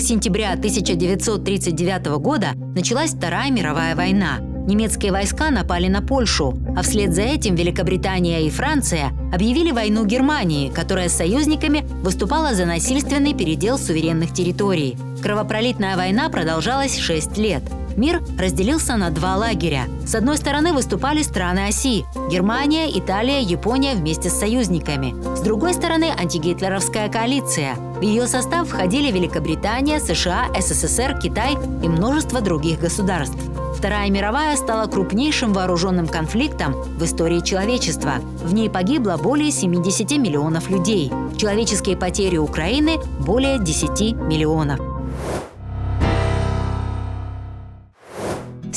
сентября 1939 года началась Вторая мировая война. Немецкие войска напали на Польшу, а вслед за этим Великобритания и Франция объявили войну Германии, которая с союзниками выступала за насильственный передел суверенных территорий. Кровопролитная война продолжалась 6 лет – Мир разделился на два лагеря. С одной стороны выступали страны оси – Германия, Италия, Япония вместе с союзниками. С другой стороны – антигитлеровская коалиция. В ее состав входили Великобритания, США, СССР, Китай и множество других государств. Вторая мировая стала крупнейшим вооруженным конфликтом в истории человечества. В ней погибло более 70 миллионов людей. Человеческие потери Украины – более 10 миллионов.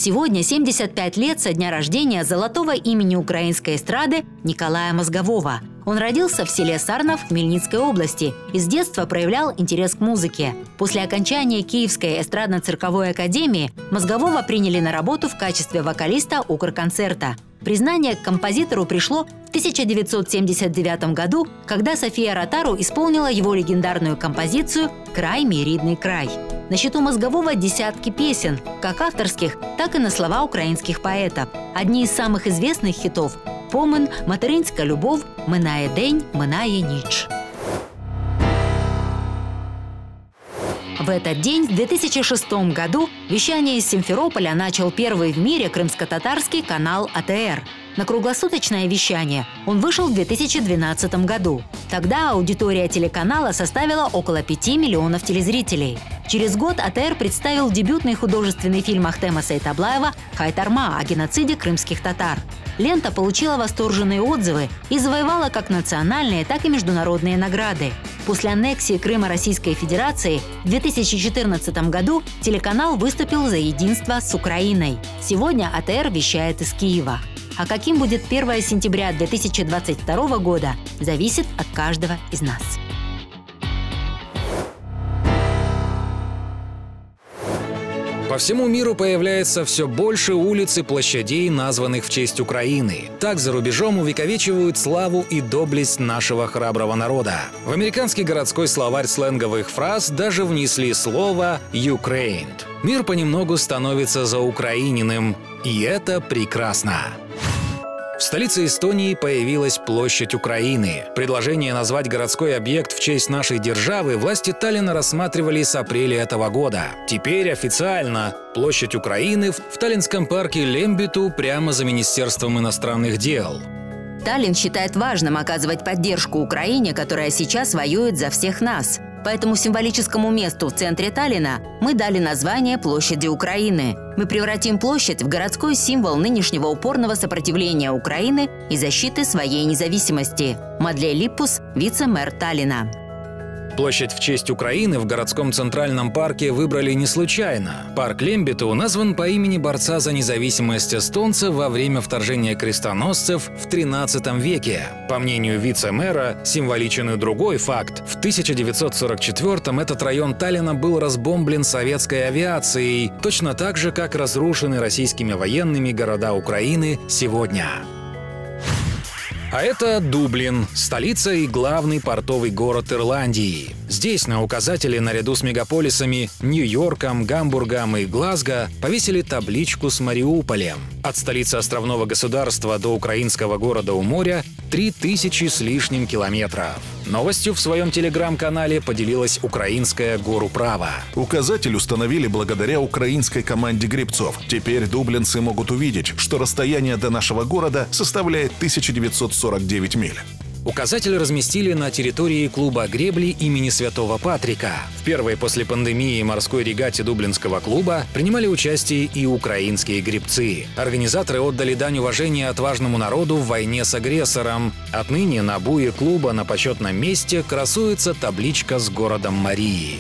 Сегодня 75 лет со дня рождения золотого имени украинской эстрады Николая Мозгового. Он родился в селе Сарнов в Хмельницкой области и с детства проявлял интерес к музыке. После окончания Киевской эстрадно-цирковой академии Мозгового приняли на работу в качестве вокалиста Укрконцерта. Признание к композитору пришло в 1979 году, когда София Ротару исполнила его легендарную композицию «Край, миридный край». На счету мозгового десятки песен, как авторских, так и на слова украинских поэтов. Одни из самых известных хитов – «Помен», «Материнська любов», «Минає день», «Минає ніч». В этот день, в 2006 году, вещание из Симферополя начал первый в мире крымско-татарский канал АТР. На круглосуточное вещание он вышел в 2012 году. Тогда аудитория телеканала составила около 5 миллионов телезрителей. Через год АТР представил дебютный художественный фильм Ахтема Сайтаблаева «Хайтарма» о геноциде крымских татар. Лента получила восторженные отзывы и завоевала как национальные, так и международные награды. После аннексии Крыма Российской Федерации в 2014 году телеканал выступил за единство с Украиной. Сегодня АТР вещает из Киева. А каким будет 1 сентября 2022 года, зависит от каждого из нас. По всему миру появляется все больше улиц и площадей, названных в честь Украины. Так за рубежом увековечивают славу и доблесть нашего храброго народа. В американский городской словарь сленговых фраз даже внесли слово «Ukraine». Мир понемногу становится заукраиненным, и это прекрасно. В столице Эстонии появилась площадь Украины. Предложение назвать городской объект в честь нашей державы власти Таллина рассматривали с апреля этого года. Теперь официально площадь Украины в Таллинском парке Лембиту прямо за Министерством иностранных дел. Таллин считает важным оказывать поддержку Украине, которая сейчас воюет за всех нас. Поэтому символическому месту в центре Таллина мы дали название Площади Украины. Мы превратим площадь в городской символ нынешнего упорного сопротивления Украины и защиты своей независимости. Мадлей Липпус, вице-мэр Таллина. Площадь в честь Украины в городском центральном парке выбрали не случайно. Парк Лембиту назван по имени борца за независимость эстонца во время вторжения крестоносцев в 13 веке. По мнению вице-мэра, символичен и другой факт. В 1944-м этот район Таллина был разбомблен советской авиацией, точно так же, как разрушены российскими военными города Украины сегодня. А это Дублин, столица и главный портовый город Ирландии. Здесь на указателе наряду с мегаполисами Нью-Йорком, Гамбургом и Глазго повесили табличку с Мариуполем. От столицы островного государства до украинского города у моря 3000 с лишним километров. Новостью в своем телеграм-канале поделилась украинская гору права. Указатель установили благодаря украинской команде гребцов. Теперь дублинцы могут увидеть, что расстояние до нашего города составляет 1949 миль. Указатель разместили на территории клуба гребли имени Святого Патрика. В первой после пандемии морской регате Дублинского клуба принимали участие и украинские гребцы. Организаторы отдали дань уважения отважному народу в войне с агрессором. Отныне на буе клуба на почетном месте красуется табличка с городом Марии.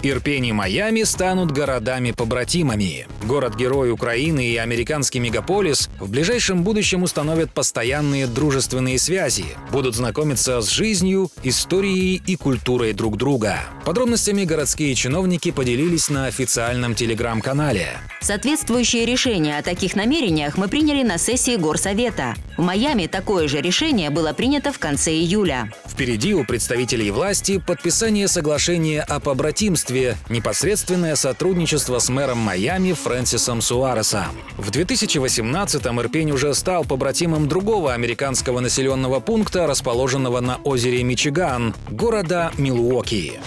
Ирпень и Майами станут городами-побратимами. Город-герой Украины и американский мегаполис в ближайшем будущем установят постоянные дружественные связи, будут знакомиться с жизнью, историей и культурой друг друга. Подробностями городские чиновники поделились на официальном телеграм-канале. Соответствующее решение о таких намерениях мы приняли на сессии Горсовета. В Майами такое же решение было принято в конце июля. Впереди у представителей власти подписание соглашения о побратимстве строительстве, непосредственное сотрудничество с мэром Майами Фрэнсисом Суаресом. В 2018-м Ирпень уже стал побратимом другого американского населенного пункта, расположенного на озере Мичиган, города Милуоки.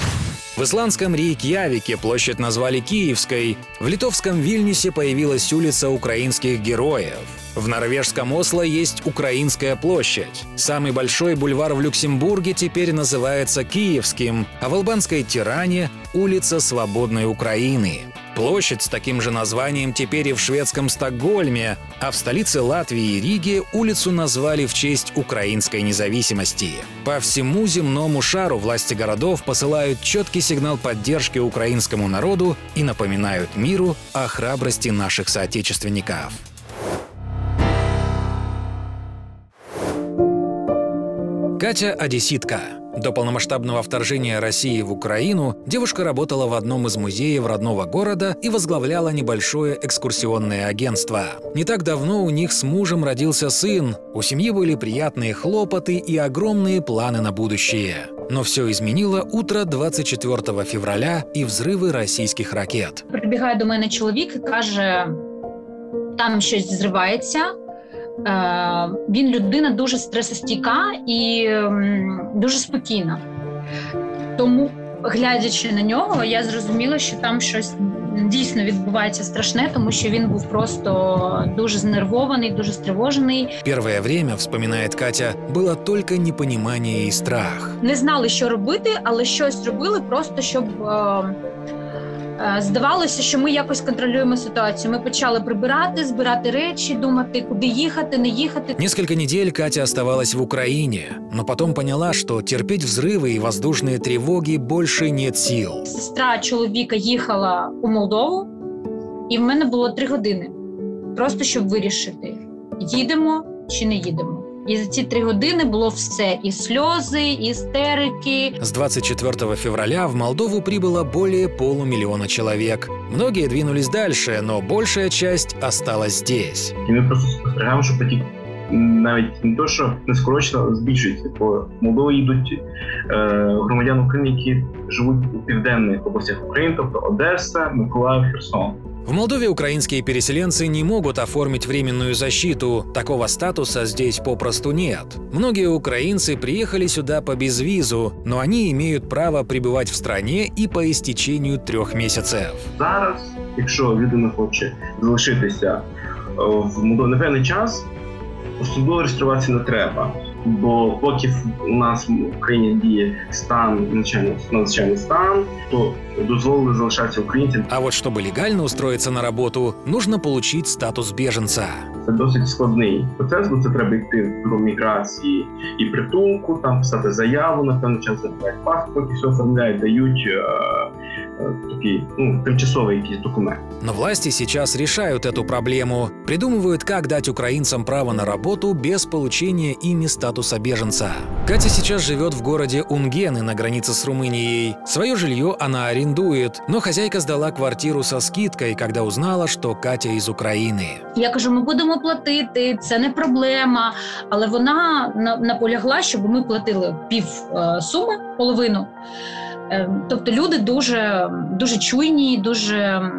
В исландском Рейкьявике площадь назвали Киевской, в литовском Вильнюсе появилась улица украинских героев. В норвежском Осло есть Украинская площадь. Самый большой бульвар в Люксембурге теперь называется Киевским, а в албанской Тиране – улица Свободной Украины. Площадь с таким же названием теперь и в шведском Стокгольме, а в столице Латвии Риге улицу назвали в честь украинской независимости. По всему земному шару власти городов посылают четкий сигнал поддержки украинскому народу и напоминают миру о храбрости наших соотечественников. Катя – одесситка. До полномасштабного вторжения России в Украину девушка работала в одном из музеев родного города и возглавляла небольшое экскурсионное агентство. Не так давно у них с мужем родился сын, у семьи были приятные хлопоты и огромные планы на будущее. Но все изменило утро 24 февраля и взрывы российских ракет. Прибігає до мене чоловік і каже: там щось зривається. Е, Він людина дуже стресостійка і дуже спокійна. Тому, глядячи на нього, я зрозуміла, що там щось дійсно відбувається страшне, тому що він був просто дуже знервований, дуже стривожений. Первое время, вспоминает Катя, было только непонимание и страх. Не знали, що робити, але щось робили просто щоб. е, Здавалося, що ми якось контролюємо ситуацію. Ми почали прибирати, збирати речі, думати, куди їхати, не їхати. Несколько недель Катя оставалась в Украине, но потом поняла, что терпеть взрывы и воздушные тревоги больше нет сил. Сестра чоловіка їхала у Молдову, і в мене було три години. Просто щоб вирішити, їдемо чи не їдемо. І за ці три години було все: і сльози, і істерики, С 24 февраля в Молдову прибыло более полумиллиона человек. Многие двинулись дальше, но большая часть осталась здесь. І ми просто спостерігаємо, що потік навіть не то, що не скорочено, а збільшується. По Молдові йдуть е, громадян України, які живуть у південних областях України, тобто Одеса, Миколаїв, Херсон. В Молдове украинские переселенцы не могут оформить временную защиту. Такого статуса здесь попросту нет. Многие украинцы приехали сюда по безвизу, но они имеют право пребывать в стране и по истечению трех месяцев. Зараз, якщо людина хоче залишитися в на певний час, особливо реєструватися не треба Бо поки в- у нас в Україні діє стан надзвичайний надзвичайний стан, то дозволили залишатися українцям. А вот чтобы легально устроиться на работу, нужно получить статус беженца. Це досить складний процес, бо це треба йти в бюро міграції і притулку, там писати заяву на певний час, забирають паспорт і все оформляють, дають е, е, такий ну, тимчасовий якийсь документ. Но власти сейчас решают эту проблему, придумывают, как дать украинцам право на работу без получения ими статуса беженца. Катя сейчас живет в городе Унгены на границе с Румынией. Свое жилье она арендует, но хозяйка сдала квартиру со скидкой, когда узнала, что Катя из Украины. Я кажу, ми будемо платити, це не проблема. Але вона на- наполягла, щоб ми платили пів суми, половину. Тобто люди дуже, дуже чуйні, дуже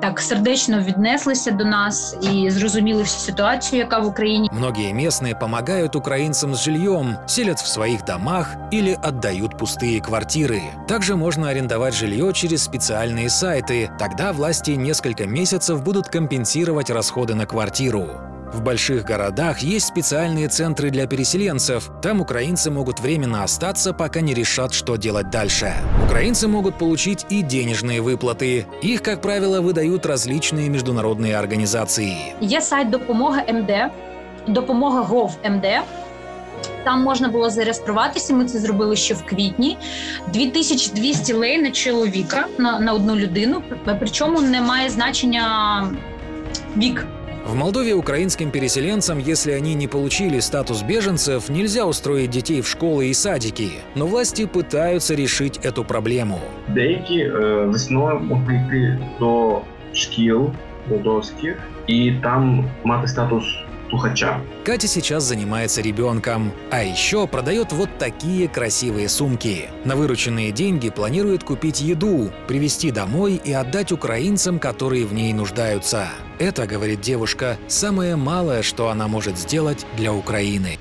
так сердечно віднеслися до нас і зрозуміли всю ситуацію, яка в Україні. Многие местные помогают украинцам с жильем, селят в своих домах или отдают пустые квартиры. Также можно арендовать жилье через специальные сайты. Тогда власти несколько месяцев будут компенсировать расходы на квартиру. В больших городах есть специальные центры для переселенцев. Там украинцы могут временно остаться, пока не решат, что делать дальше. Украинцы могут получить и денежные выплаты. Их, как правило, выдают различные международные организации. Є сайт допомога МД, допомога Гов МД. Там можна було зареєструватися. Ми це зробили ще в квітні. 2200 лей на чоловіка на, на одну людину. Причому не має значення вік. В Молдове украинским переселенцам, если они не получили статус беженцев, нельзя устроить детей в школы и садики. Но власти пытаются решить эту проблему. Деякі э, весною можна йти до шкіл молдовских и там мать статус слухача. Катя сейчас занимается ребенком, а еще продает вот такие красивые сумки. На вырученные деньги планирует купить еду, привезти домой и отдать украинцам, которые в ней нуждаются. Это, говорит девушка, самое малое, что она может сделать для Украины.